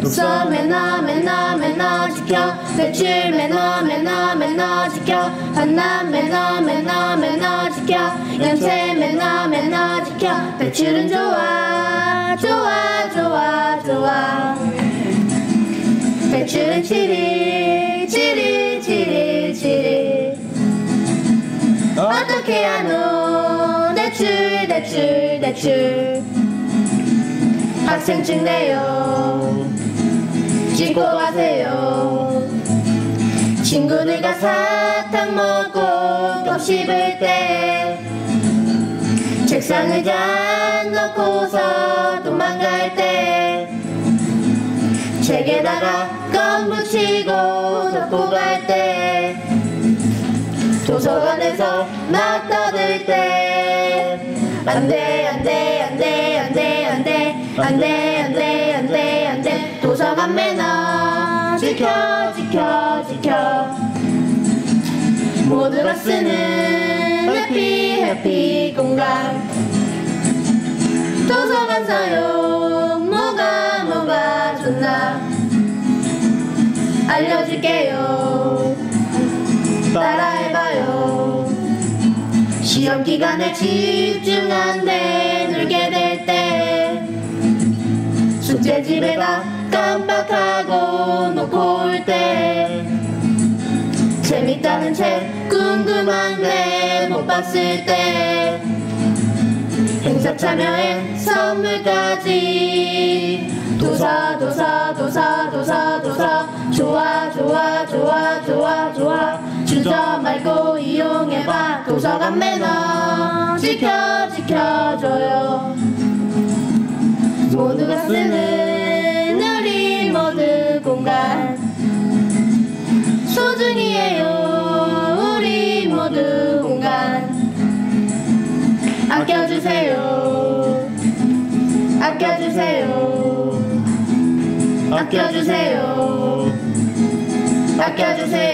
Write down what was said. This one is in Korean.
독서 매너 매너 매너 지켜. 배출 매너 매너 매너 지켜. 반납 매너 매너 매너 지켜. 연체 매너 매너 지켜. 배출은 좋아 좋아 좋아 좋아. 배출은 7일 7일 7일 7일 어떻게 하노? 대출 대출 대출. 학생증 내요 신고 가세요. 친구들과 사탕 먹고 밥 씹을 때 책상 의잔 놓고서 도망갈 때 책에다가 껌 붙이고 덮고 갈 때 도서관에서 막 떠들 때 안돼 안돼 안돼 안돼 안돼 안돼 도서관 매너. 지켜 지켜 지켜. 모두가 쓰는 해피 해피 공간. 도서관 사용 뭐가 뭐가 좋나. 알려줄게요. 따라해봐요. 시험 기간에 집중 안 돼 놀게 될 때. 숙제 집에다 깜빡하고 놓고 올 때 재밌다는 책 궁금한데 못 봤을 때 행사 참여에 선물까지. 도사 도사 도사 도사 도사 좋아 좋아 좋아 좋아 좋아. 주저 말고 이용해봐. 도서관 매너 지켜 지켜줘요. 모두가 쓰는 아껴주세요. 아껴주세요. 아껴주세요